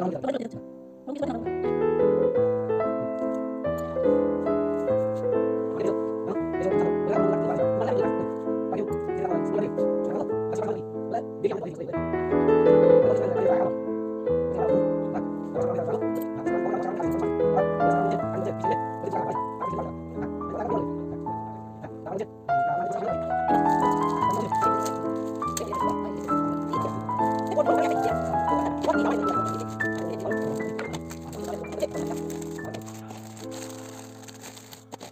Don't do.